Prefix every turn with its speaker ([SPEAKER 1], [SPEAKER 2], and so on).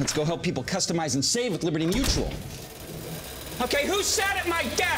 [SPEAKER 1] Let's go help people customize and save with Liberty Mutual. Okay, who sat at my desk?